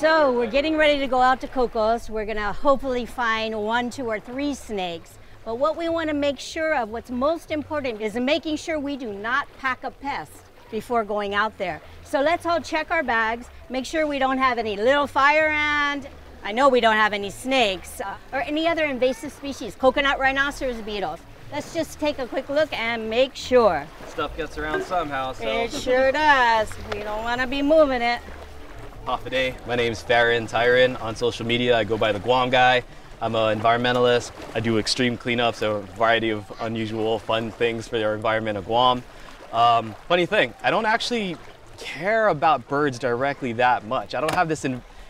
So we're getting ready to go out to Cocos. We're gonna hopefully find one, two, or three snakes. But what we want to make sure of, what's most important, is making sure we do not pack a pest before going out there. So let's all check our bags, make sure we don't have any little fire ant. I know we don't have any snakes uh, or any other invasive species, coconut rhinoceros beetles. Let's just take a quick look and make sure. Stuff gets around somehow, so. It sure does. We don't want to be moving it. Håfa adai. My name's Farron Tyron. On social media, I go by the Guam guy. I'm an environmentalist. I do extreme cleanups, a variety of unusual, fun things for the environment of Guam. Um, funny thing, I don't actually care about birds directly that much. I don't have this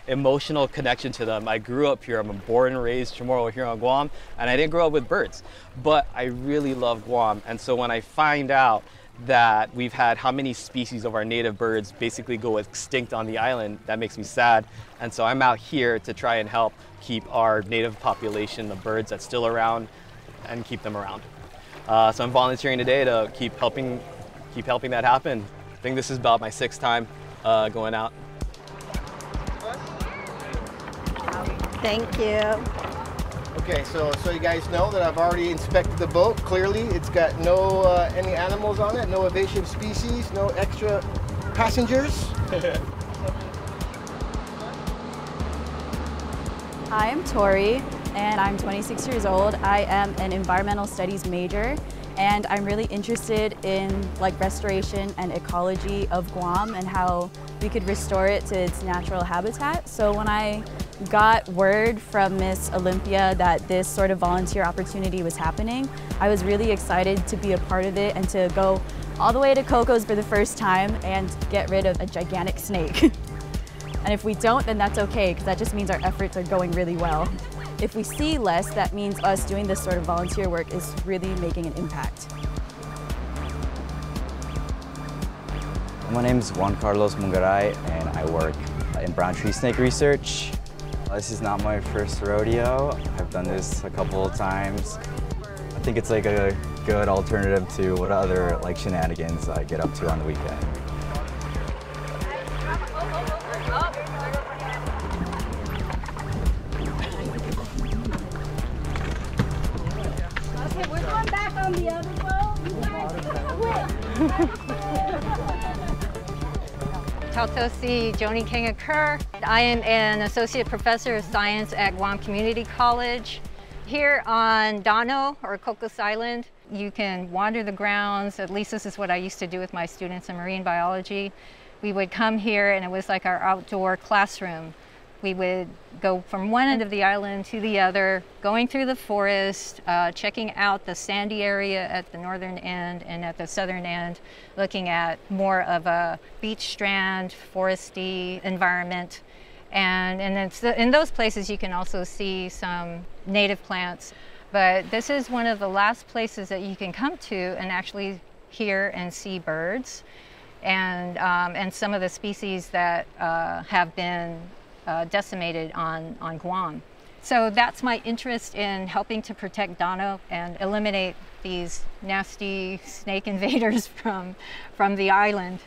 emotional connection to them. I grew up here. I'm born and raised Chamorro here on Guam, and I didn't grow up with birds. But I really love Guam, and so when I find out that we've had how many species of our native birds basically go extinct on the island, that makes me sad. And so I'm out here to try and help keep our native population the birds that's still around and keep them around. Uh, so I'm volunteering today to keep helping, keep helping that happen. I think this is about my sixth time uh, going out. Thank you. Okay, so so you guys know that I've already inspected the boat. Clearly, it's got no uh, any animals on it, no invasive species, no extra passengers. Hi, I'm Tori, and I'm 26 years old. I am an environmental studies major, and I'm really interested in like restoration and ecology of Guam and how we could restore it to its natural habitat. So when I got word from Miss Olympia that this sort of volunteer opportunity was happening, I was really excited to be a part of it and to go all the way to Cocos for the first time and get rid of a gigantic snake. and if we don't, then that's okay, because that just means our efforts are going really well. If we see less, that means us doing this sort of volunteer work is really making an impact. My name is Juan Carlos Mungaray, and I work in brown tree snake research. This is not my first rodeo. I've done this a couple of times. I think it's like a good alternative to what other like shenanigans I get up to on the weekend. Okay, we're going back on the other boat. You guys quit. Tautosi Joni Kenga Kerr. I am an associate professor of science at Guam Community College. Here on Dano or Cocos Island, you can wander the grounds. At least this is what I used to do with my students in marine biology. We would come here and it was like our outdoor classroom. We would go from one end of the island to the other, going through the forest, uh, checking out the sandy area at the northern end and at the southern end, looking at more of a beach strand, foresty environment. And, and in those places you can also see some native plants. But this is one of the last places that you can come to and actually hear and see birds and, um, and some of the species that uh, have been uh, decimated on, on Guam. So that's my interest in helping to protect Dano and eliminate these nasty snake invaders from, from the island.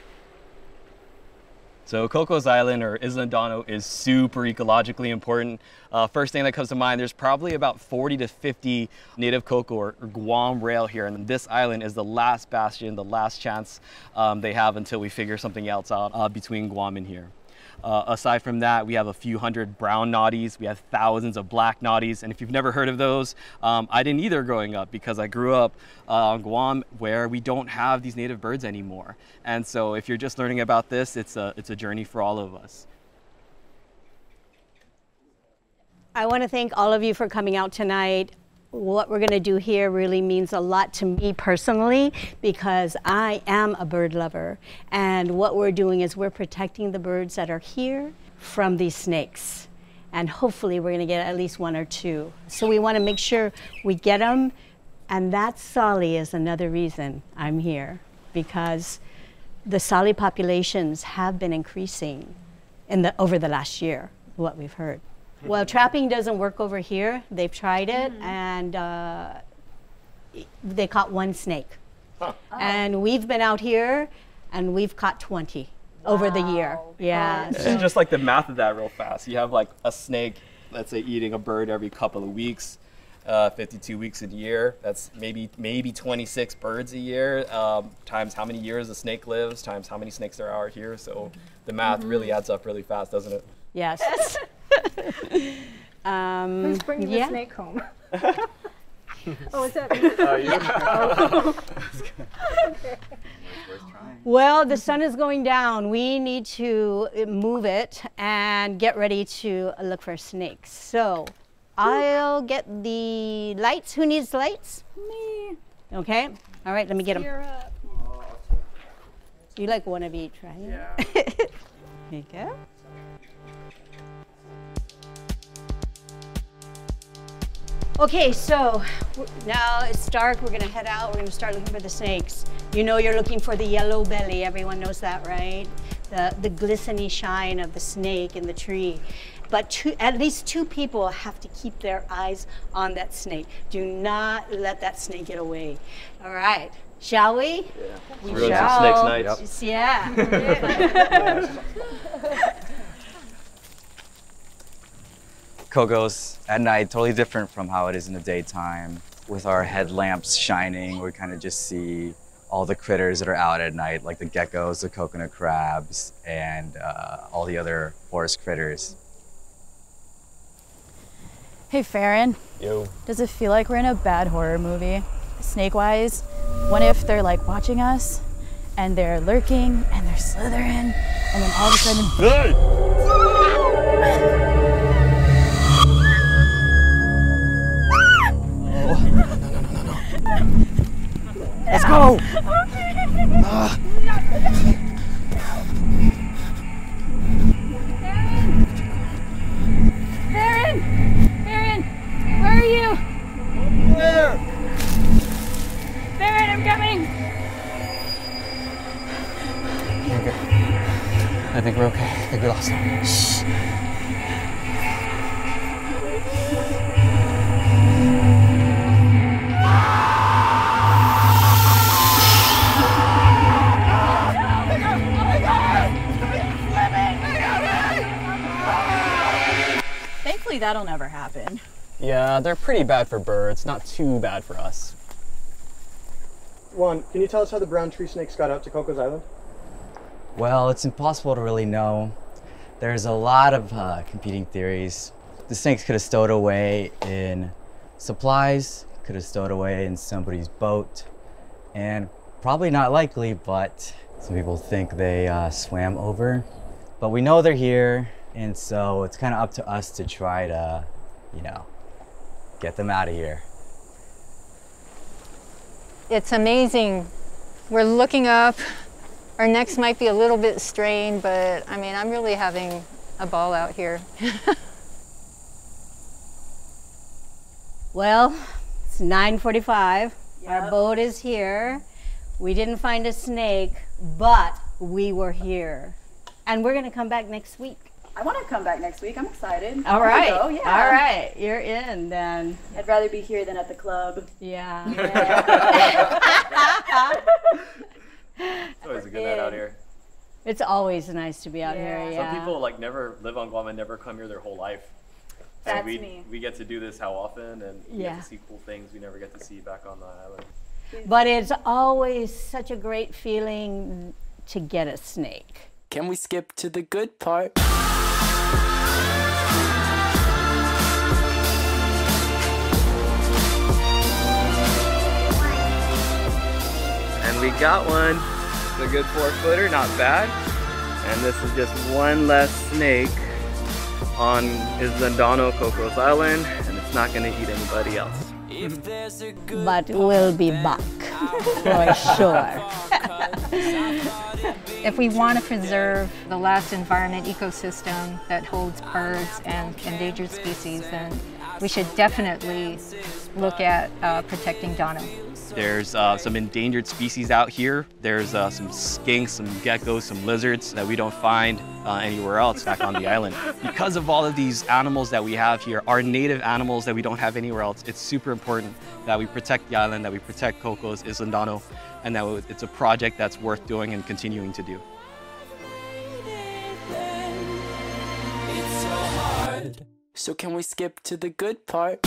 So Cocos Island or Islan Dano is super ecologically important. Uh, first thing that comes to mind, there's probably about 40 to 50 native ko'ko' or, or Guam rail here. And this island is the last bastion, the last chance um, they have until we figure something else out uh, between Guam and here. Uh, aside from that, we have a few hundred brown noddies. We have thousands of black noddies. And if you've never heard of those, um, I didn't either growing up because I grew up uh, on Guam where we don't have these native birds anymore. And so if you're just learning about this, it's a, it's a journey for all of us. I want to thank all of you for coming out tonight what we're going to do here really means a lot to me personally because I am a bird lover. And what we're doing is we're protecting the birds that are here from these snakes. And hopefully we're going to get at least one or two. So we want to make sure we get them. And that Sali is another reason I'm here because the Sali populations have been increasing in the, over the last year, what we've heard. Well, trapping doesn't work over here. They've tried it, mm -hmm. and uh, they caught one snake. Huh. Oh. And we've been out here, and we've caught 20. over the year. Yeah. It's just like the math of that real fast. You have like a snake, let's say eating a bird every couple of weeks, uh, 52 weeks a year. That's maybe maybe 26 birds a year um, times how many years a snake lives times how many snakes there are here. So the math really adds up really fast, doesn't it? Yes. um, Who's bringing yeah. the snake home? oh, is that Well, the sun is going down. We need to uh, move it and get ready to look for snakes. So I'll get the lights. Who needs lights? Me. Okay. All right, let me get them. You're. You like one of each, right? Yeah. Here you go. Okay, so now it's dark. We're gonna head out. We're gonna start looking for the snakes. You know, you're looking for the yellow belly. Everyone knows that, right? The the glistening shine of the snake in the tree. But two, at least two people have to keep their eyes on that snake. Do not let that snake get away. All right, shall we? We We're going to snakes night. Just- Yeah. Cocos at night, totally different from how it is in the daytime. With our headlamps shining, we kind of just see all the critters that are out at night, like the geckos, the coconut crabs, and uh, all the other forest critters. Hey, Farron. Yo. Does it feel like we're in a bad horror movie? Snake wise, what if they're like watching us and they're lurking and they're slithering and then all of a sudden, Go! Farron! Farron! Where are you? There! Farron, I'm coming! I think we're okay. I think we lost him. Thankfully, that'll never happen. Yeah, they're pretty bad for birds. Not too bad for us. Juan, can you tell us how the brown tree snakes got out to Cocos Island? Well, it's impossible to really know. There's a lot of uh, competing theories. The snakes could have stowed away in supplies, could have stowed away in somebody's boat, and probably not likely, but some people think they uh, swam over. But we know they're here, and so it's kind of up to us to try to, you know, get them out of here. It's amazing. We're looking up. Our necks might be a little bit strained, but I mean, I'm really having a ball out here. Well, it's 9:45. Our boat is here. We didn't find a snake, but we were here, and we're gonna come back next week. I want to come back next week. I'm excited. All I wanna right. go, yeah. All right. You're in then. I'd rather be here than at the club. Yeah. It's always a good night out here. it's always nice to be out here. Yeah. Yeah. Some people like never live on Guam and never come here their whole life. So That's we, me. we get to do this how often and we Yeah. get to see cool things we never get to see back on the island. But it's always such a great feeling to get a snake. Can we skip to the good part? We got one. It's a good four footer, not bad. And this is just one less snake on Islan Dano Cocos Island, and it's not gonna eat anybody else. If there's a good But we'll be back for sure. if we want to preserve the last environment ecosystem that holds birds and endangered species, then we should definitely look at uh, protecting Dano. There's uh, some endangered species out here. There's uh, some skinks, some geckos, some lizards that we don't find uh, anywhere else back on the island. Because of all of these animals that we have here, our native animals that we don't have anywhere else, it's super important that we protect the island, that we protect Cocos Islan Dano, and that it's a project that's worth doing and continuing to do. So can we skip to the good part?